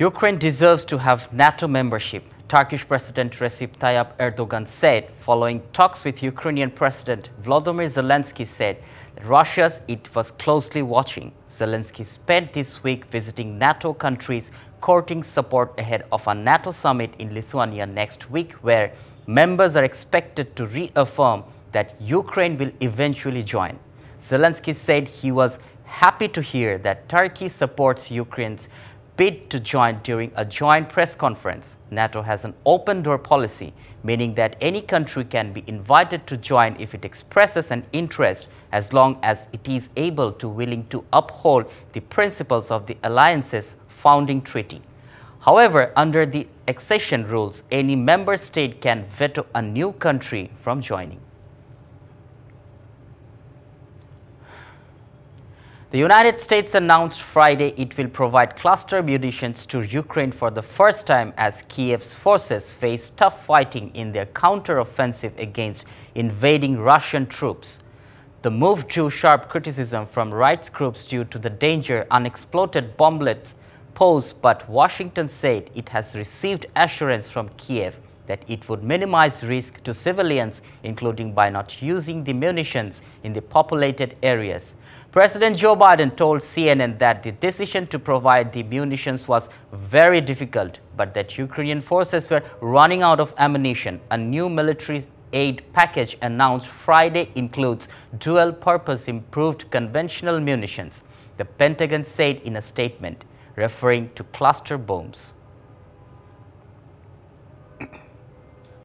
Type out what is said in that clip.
Ukraine deserves to have NATO membership, Turkish President Recep Tayyip Erdogan said following talks with Ukrainian President Volodymyr Zelensky said that Russia's it was closely watching. Zelensky spent this week visiting NATO countries courting support ahead of a NATO summit in Lithuania next week where members are expected to reaffirm that Ukraine will eventually join. Zelensky said he was happy to hear that Turkey supports Ukraine's bid to join during a joint press conference. NATO has an open door policy, meaning that any country can be invited to join if it expresses an interest as long as it is able to willing to uphold the principles of the alliance's founding treaty. However, under the accession rules, any member state can veto a new country from joining. The United States announced Friday it will provide cluster munitions to Ukraine for the first time as Kiev's forces face tough fighting in their counter-offensive against invading Russian troops. The move drew sharp criticism from rights groups due to the danger unexploded bomblets pose, but Washington said it has received assurance from Kiev that it would minimize risk to civilians, including by not using the munitions in the populated areas. President Joe Biden told CNN that the decision to provide the munitions was very difficult, but that Ukrainian forces were running out of ammunition. A new military aid package announced Friday includes dual-purpose improved conventional munitions, the Pentagon said in a statement, referring to cluster bombs.